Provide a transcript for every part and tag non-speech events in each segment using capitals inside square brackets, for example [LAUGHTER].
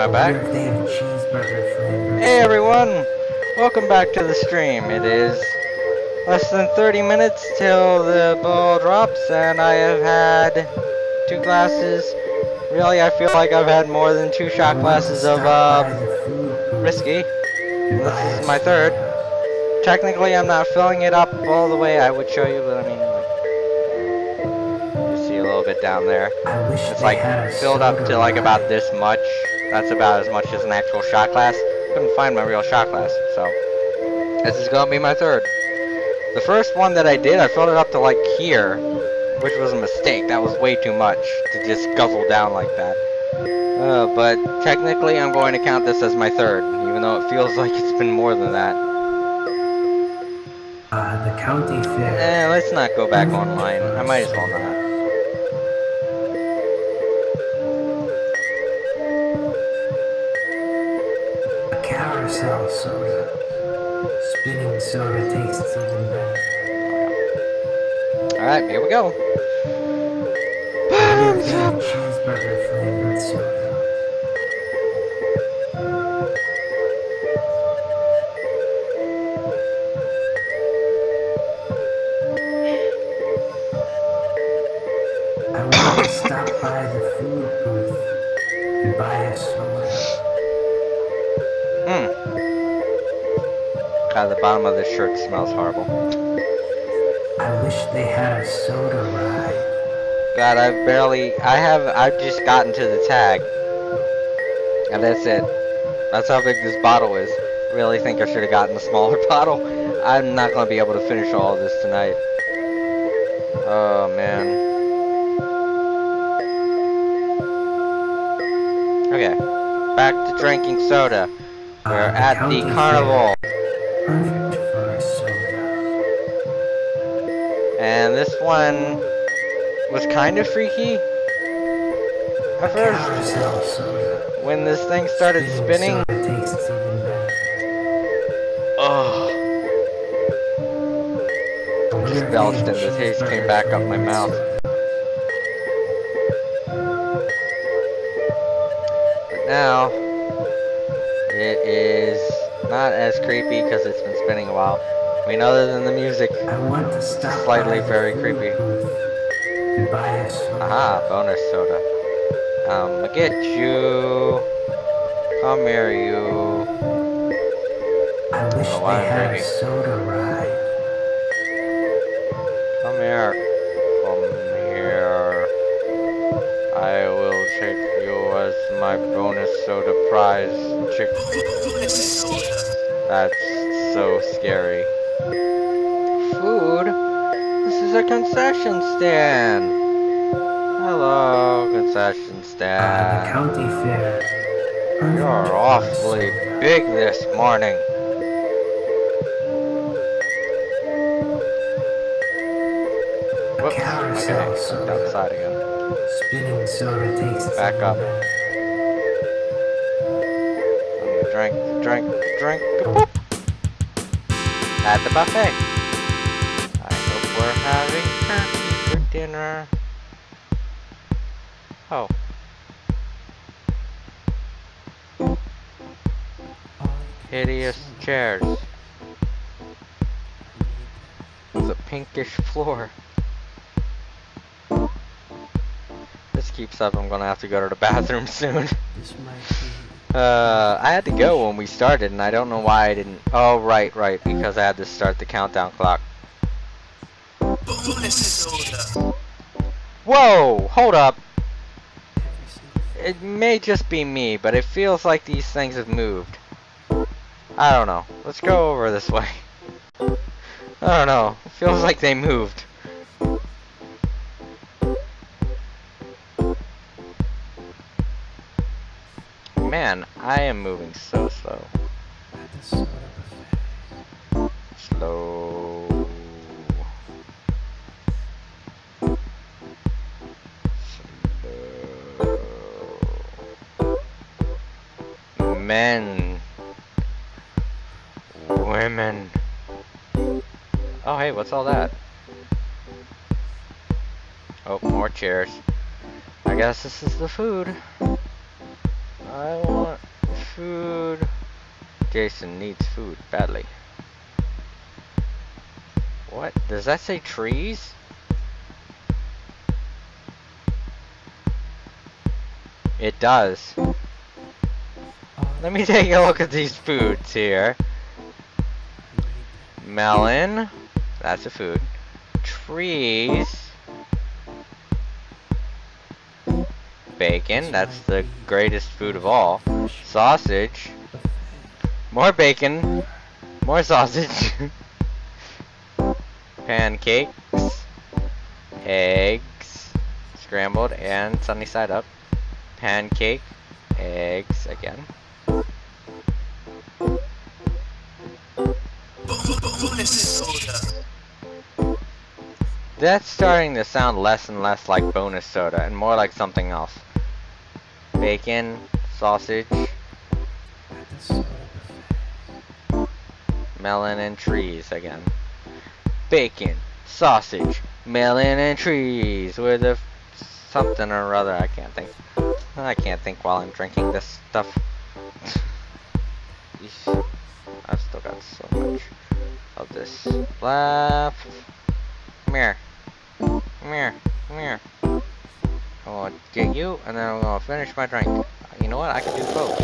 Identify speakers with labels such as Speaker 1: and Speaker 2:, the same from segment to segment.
Speaker 1: I back? Hey everyone! Welcome back to the stream. It is less than 30 minutes till the ball drops and I have had two glasses. Really, I feel like I've had more than two shot glasses of uh, whiskey. This is my third. Technically, I'm not filling it up all the way I would show you, but I mean, you see a little bit down there. It's like filled up to like about this much. That's about as much as an actual shot glass. Couldn't find my real shot glass, so this is gonna be my third. The first one that I did, I filled it up to like here, which was a mistake. That was way too much to just guzzle down like that. Uh, but technically, I'm going to count this as my third, even though it feels like it's been more than that.
Speaker 2: Uh, the county fair.
Speaker 1: Eh, let's not go back online. I might as well not.
Speaker 2: Carousel soda. Spinning soda tastes even better.
Speaker 1: Alright, here we go.
Speaker 2: Cheeseburger flavored soda.
Speaker 1: God, the bottom of this shirt smells horrible.
Speaker 2: I wish they had a soda ride.
Speaker 1: God, I've barely, I have, I've just gotten to the tag. And that's it. That's how big this bottle is. Really think I should have gotten a smaller [LAUGHS] bottle. I'm not going to be able to finish all of this tonight. Oh, man. Okay. Back to drinking soda. We're
Speaker 2: Uh,
Speaker 1: at the carnival.
Speaker 2: Fair. Perfect for soda.
Speaker 1: And this one was kind of freaky. At first, when this thing started spinning,
Speaker 2: Soda tastes even better.
Speaker 1: oh,
Speaker 2: I
Speaker 1: just belched and the taste came back up my mouth. But now, not as creepy because it's been spinning a while. I mean, other than the music.
Speaker 2: I want to stop
Speaker 1: Slightly very creepy.
Speaker 2: booth And buy a soda.
Speaker 1: Aha, bonus soda. Um, I get you. Come here, you.
Speaker 2: I wish
Speaker 1: Oh,
Speaker 2: they had a soda ride.
Speaker 1: Come here. Come here. I my bonus soda prize. Chick. That's so scary. Food? This is a concession stand. Hello, concession
Speaker 2: Uh, the county fair.
Speaker 1: You're awfully big this morning. Whoops.
Speaker 2: Carousel
Speaker 1: Okay,
Speaker 2: soda.
Speaker 1: outside again.
Speaker 2: Spinning soda tastes
Speaker 1: Back
Speaker 2: even
Speaker 1: up. Drink, drink, drink. Boop. At the buffet. I hope we're having turkey for dinner. Oh. Hideous chairs. A pinkish floor. This keeps up, I'm gonna have to go to the bathroom soon. Uh, I had to go when we started, and I don't know why I didn't. Oh, right, right, because I had to start the countdown clock. Whoa! Hold up! It may just be me, but it feels like these things have moved. I don't know. Let's go over this way. [LAUGHS] I don't know. It feels like they moved. Man, I am moving so slow. Slow. Slow. Men. Women. Oh, hey, what's all that? Oh, more chairs. I guess this is the food. I want food. Jason needs food badly. What? Does that say trees? It does. Let me take a look at these foods here. Melon. That's a food. Trees. Bacon. That's the greatest food of all. Sausage. More bacon. More sausage. [LAUGHS] Pancakes. Eggs. Scrambled and sunny side up. Pancake. Eggs again. That's starting to sound less and less like bonus soda and more like something else. Bacon, sausage, melon and trees again. Bacon, sausage, melon and trees with a something or other. I can't think. I can't think while I'm drinking this stuff. [LAUGHS] I've still got so much of this left. Come here. Come here. Come here. I'm gonna get you, and then I'm gonna uh, finish my drink. You know what? I can do both.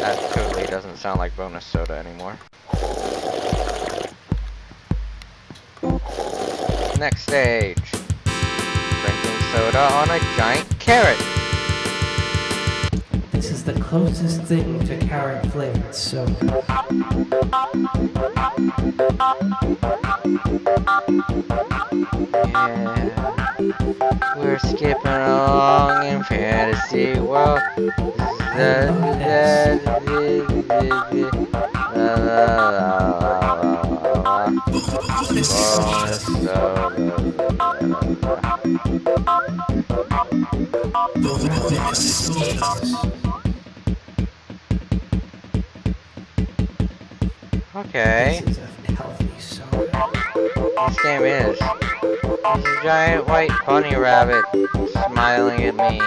Speaker 1: That totally doesn't sound like bonus soda anymore. Next stage. Drinking soda on a giant carrot.
Speaker 2: The closest thing to carrot flavored soda.
Speaker 1: Yeah. We're skipping along in fantasy world. Da- da- da- da- da- Okay.
Speaker 2: This is a healthy soda.
Speaker 1: This game is. A giant white bunny rabbit smiling at me.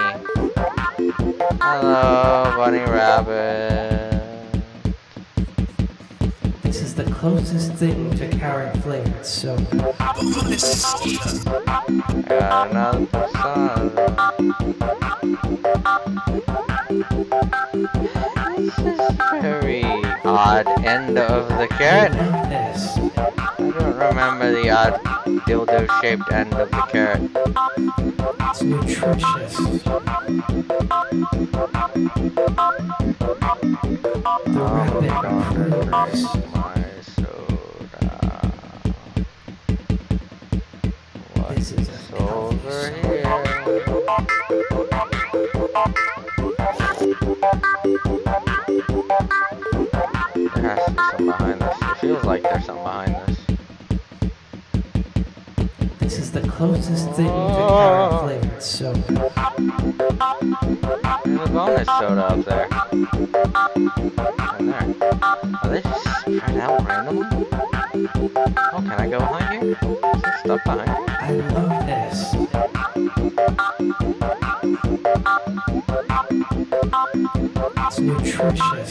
Speaker 1: Hello, bunny rabbit.
Speaker 2: This is the closest thing to carrot flavored soda.
Speaker 1: Got another persona. This is very odd end of the carrot.
Speaker 2: I.
Speaker 1: I don't remember the odd dildo-shaped end of the carrot.
Speaker 2: It's nutritious. The rabbit approves.
Speaker 1: my soda.
Speaker 2: This is
Speaker 1: What's
Speaker 2: a
Speaker 1: over here? Like there's something behind this.
Speaker 2: This is the closest thing to carrot oh. flavored soda.
Speaker 1: There's a bonus soda up there. And there. Are they just spread out randomly? Oh, can I go behind here? Is there stuff behind here?
Speaker 2: I love this. It's nutritious.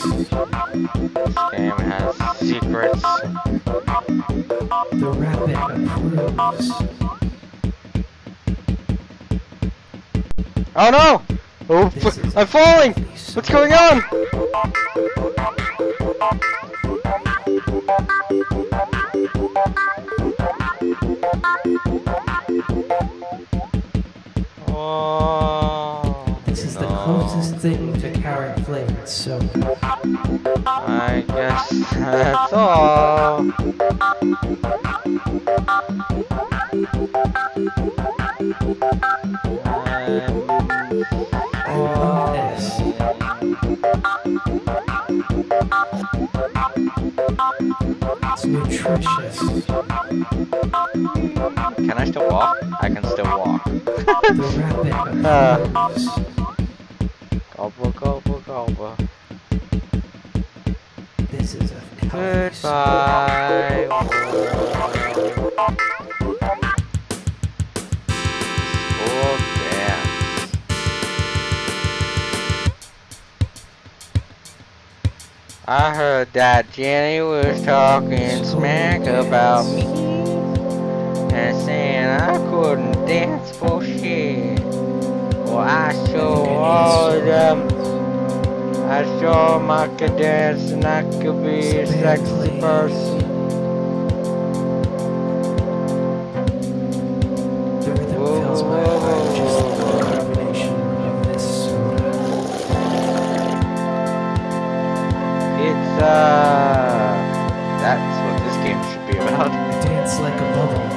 Speaker 1: This game has secrets.
Speaker 2: The rabbit approves.
Speaker 1: Oh no! Oh, I'm falling! What's going on? I guess that's all.
Speaker 2: It's nutritious.
Speaker 1: Can I still walk? I can still walk.
Speaker 2: The rabbit [LAUGHS]
Speaker 1: Uh. Gobble, gobble, gobble. Goodbye. Oh, I heard that Jenny was talking smack about me and saying I couldn't dance for shit. Well, I show all them I show 'em I dance and I could be a sexy person.
Speaker 2: The rhythm fills my heart just like the carbonation of this soda.
Speaker 1: It's uh, that's what this game should be about.
Speaker 2: I dance like a bubble.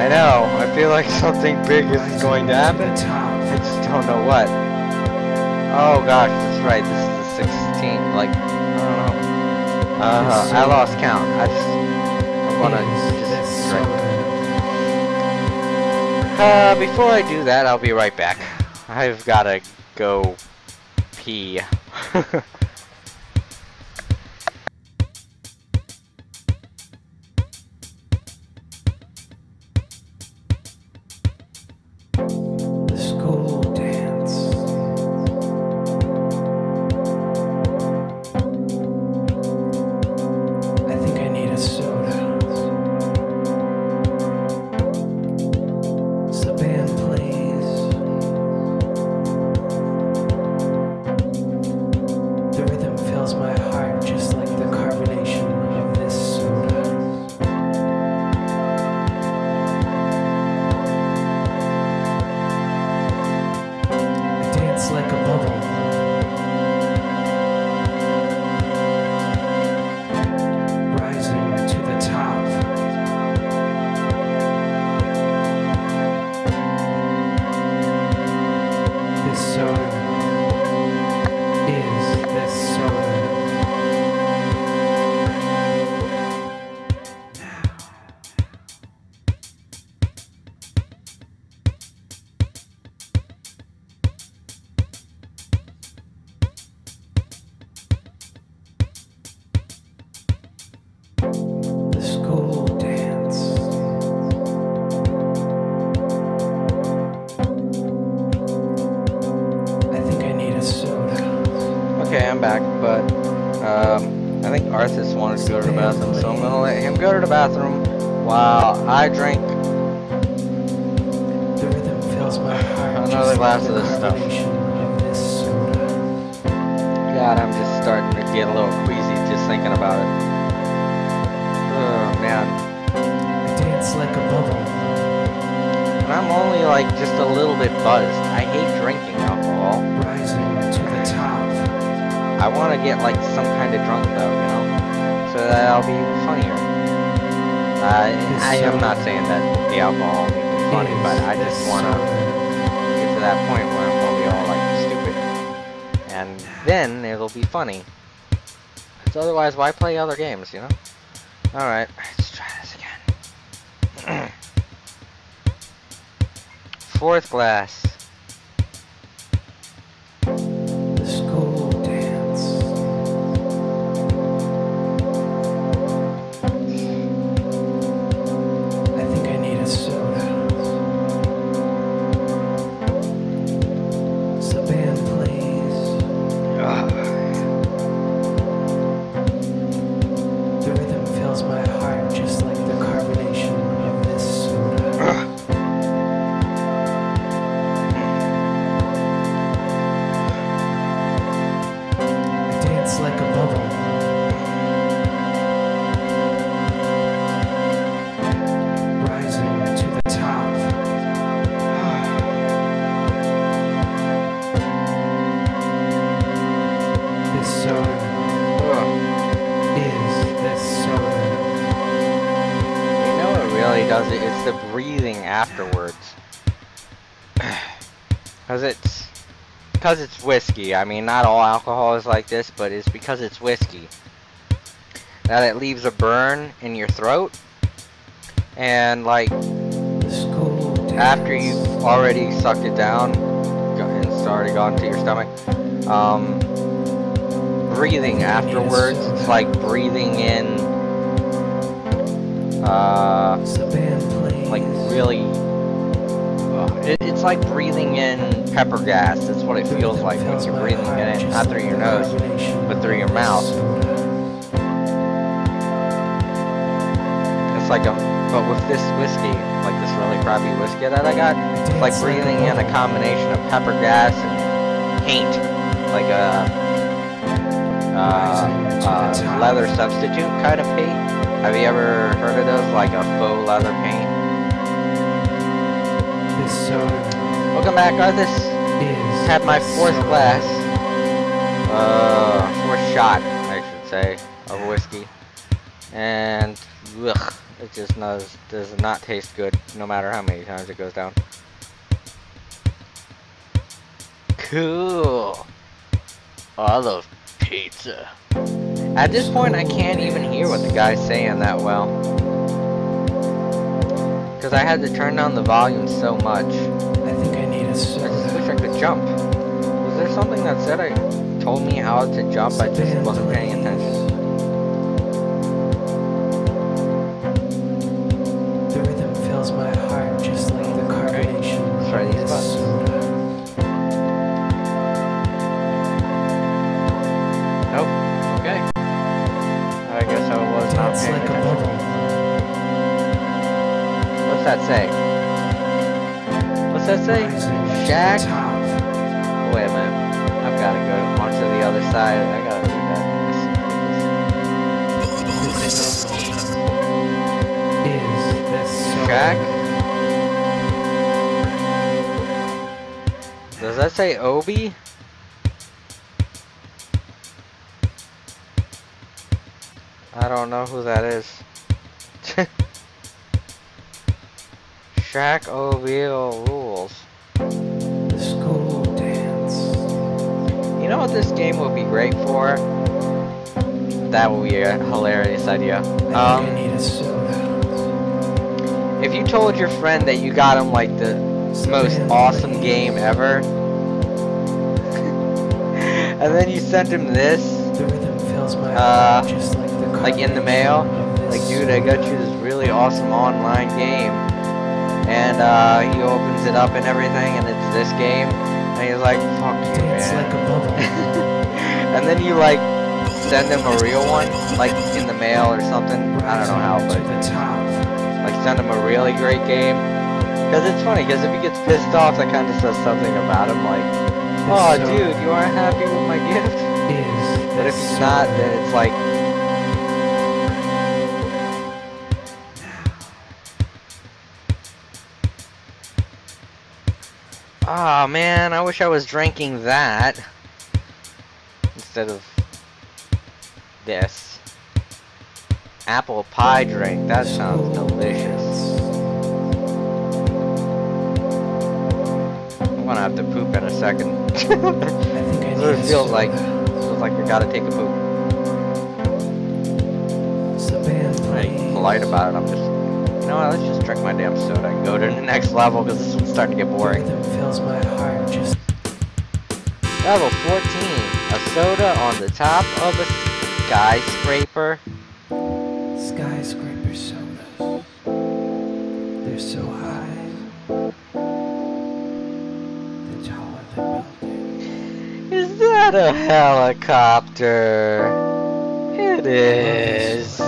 Speaker 1: I know. I feel like something big is going to happen.
Speaker 2: To the top.
Speaker 1: I just don't know what. Oh gosh, that's right. This is the 16th. Like, I don't know. Uh, huh, I lost count. I just I wanna just. Uh, before I do that, I'll be right back. I've gotta go pee. [LAUGHS]
Speaker 2: rhythm my I dance like a bubble.
Speaker 1: and I'm only like just a little bit buzzed. I hate drinking alcohol.
Speaker 2: Rising to the top.
Speaker 1: I want to get like some kind of drunk though, you know, so that I'll be funnier. I I am not saying that the alcohol will make me funny, but I just want to get to that point where I'm gonna be all like stupid, and then it'll be funny. 'Cause otherwise, why play other games, you know? All Fourth glass.
Speaker 2: This soda is this soda.
Speaker 1: You know what really does it? It's the breathing afterwards. [SIGHS] Cause it's, cause it's whiskey. I mean, not all alcohol is like this, but it's because it's whiskey that it leaves a burn in your throat, and like
Speaker 2: The school dance.
Speaker 1: after you've already sucked it down and it's already gone to your stomach, um, breathing afterwards, it's like breathing in, uh,
Speaker 2: The band plays.
Speaker 1: like really it, it's like breathing in pepper gas. That's what it feels like when you're breathing it in, not through your nose, but through your mouth. It's like a, but with this whiskey, like this really crappy whiskey that I got, it's like breathing in a combination of pepper gas and paint, like a, uh, uh, leather substitute kind of paint. Have you ever heard of those, like a faux leather paint?
Speaker 2: This soda
Speaker 1: Welcome back, Arthas.
Speaker 2: is
Speaker 1: Had my fourth glass, uh, fourth shot, I should say, of whiskey, and ugh, it just does does not taste good, no matter how many times it goes down. Cool. Oh, I love pizza. At this point, I can't even hear what the guy's saying that well. Because I had to turn down the volume so much.
Speaker 2: I think I need a
Speaker 1: I just
Speaker 2: soda.
Speaker 1: wish I could jump. Was there something that said I told me how to jump? I just
Speaker 2: Stand
Speaker 1: wasn't paying attention. I was not
Speaker 2: Dance
Speaker 1: paying
Speaker 2: like a bubble.
Speaker 1: What's that say? What's that say?
Speaker 2: To
Speaker 1: Shaq? Wait a minute. I've got to go onto the other side. I gotta read that.
Speaker 2: This soda is this soda.
Speaker 1: Shaq? Does that say Obi? Don't know who that is. [LAUGHS] Shaq OBO rules.
Speaker 2: The school dance.
Speaker 1: You know what this game would be great for? That would be a hilarious idea. Um,
Speaker 2: I need a soda.
Speaker 1: if you told your friend that you got him like the most awesome game ever, [LAUGHS] and then you sent him this,
Speaker 2: The rhythm fills my
Speaker 1: Uh,
Speaker 2: like
Speaker 1: in the mail, like dude, I got you this really awesome online game, and uh, he opens it up and everything, and it's this game, and he's like, fuck you, man.
Speaker 2: like a bubble. [LAUGHS]
Speaker 1: and then you like send him a real one, like in the mail or something. I don't know how, but like send him a really great game. Cause it's funny, cause if he gets pissed off, that kind of says something about him. Like, oh, dude, you aren't happy with my gift.
Speaker 2: Is
Speaker 1: But if he's not, then it's like, oh man, I wish I was drinking that instead of this apple pie drink. That sounds delicious. I'm gonna have to poop in a second. [LAUGHS]
Speaker 2: I think I
Speaker 1: That's
Speaker 2: need
Speaker 1: what
Speaker 2: a
Speaker 1: it feels like. Feels like I gotta take a poop.
Speaker 2: Band playing?
Speaker 1: polite about it. I'm just, you know what? Let's just drink my damn soda and go to the next level because this one's starting to get boring.
Speaker 2: fills my heart just
Speaker 1: Level 14. A soda on the top of a skyscraper.
Speaker 2: skyscraper sodas. They're so high. They're taller than buildings.
Speaker 1: Is that a helicopter? It is.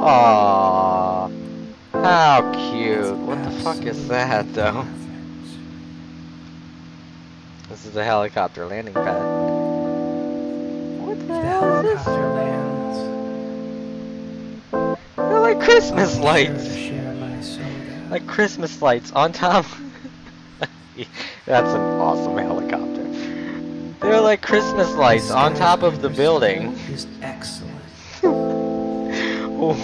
Speaker 1: Aww. How cute. What the fuck is that though? This is a helicopter landing pad. What the
Speaker 2: The
Speaker 1: hell is this?
Speaker 2: lands.
Speaker 1: They're like Christmas lights.
Speaker 2: Share, share my soda.
Speaker 1: Like Christmas lights on top. [LAUGHS] That's an awesome helicopter. They're like Christmas lights on top of the building.
Speaker 2: Is excellent. [LAUGHS]
Speaker 1: Oh,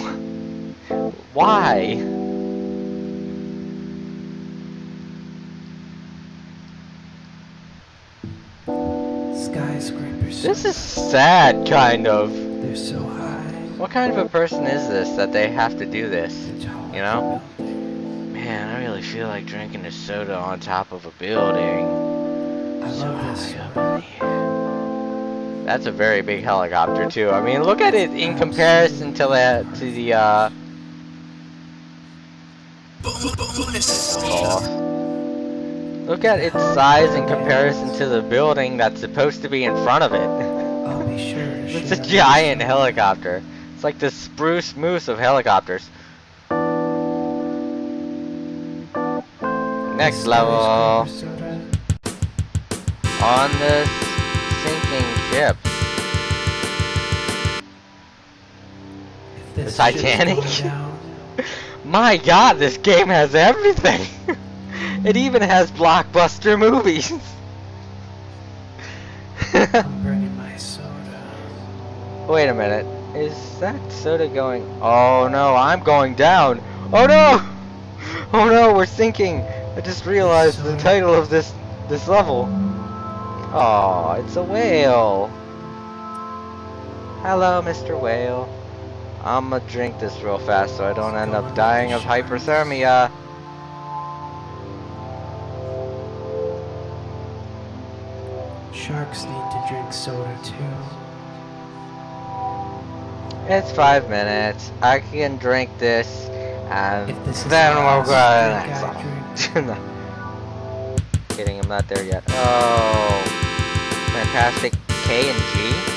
Speaker 1: Why?
Speaker 2: Skyscraper sodas.
Speaker 1: This is sad, kind of.
Speaker 2: They're so high.
Speaker 1: What kind of a person is this that they have to do this? You know? Man, I really feel like drinking a soda on top of a building.
Speaker 2: I
Speaker 1: So
Speaker 2: love this
Speaker 1: up in. That's a very big helicopter too. I mean, look at it in comparison to the to the uh. Oh, Look at its size in comparison to the building that's supposed to be in front of it.
Speaker 2: I'll sure [LAUGHS]
Speaker 1: It's a giant helicopter. It's like the spruce moose of helicopters. Next level. On this sinking ship.
Speaker 2: If
Speaker 1: The Titanic? [LAUGHS] My god, this game has everything! [LAUGHS] it even has blockbuster movies!
Speaker 2: I'm [LAUGHS] bringing my soda.
Speaker 1: Wait a minute. Is that soda going... Oh no, I'm going down! Oh no! [LAUGHS] Oh no, we're sinking! I just realized the title of this this level. Oh, it's a whale. Hello, Mr. Whale. I'ma drink this real fast so I don't end up dying of hyperthermia.
Speaker 2: Sharks need to drink soda too.
Speaker 1: It's five minutes. I can drink this, and
Speaker 2: this
Speaker 1: then
Speaker 2: the
Speaker 1: we'll go to the next. [LAUGHS] No. Kidding, I'm not there yet. Oh, fantastic K and G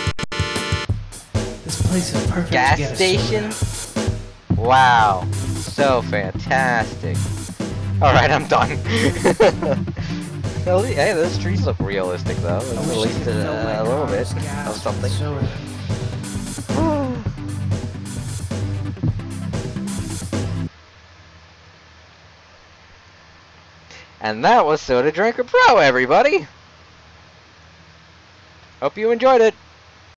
Speaker 2: This place is perfect
Speaker 1: gas station. Wow, so fantastic. All right, I'm done. [LAUGHS] Hey, those trees look realistic though. At least
Speaker 2: could fill
Speaker 1: a, uh, a little bit of something. [SIGHS] And that was Soda Drinker Pro, everybody! Hope you enjoyed it!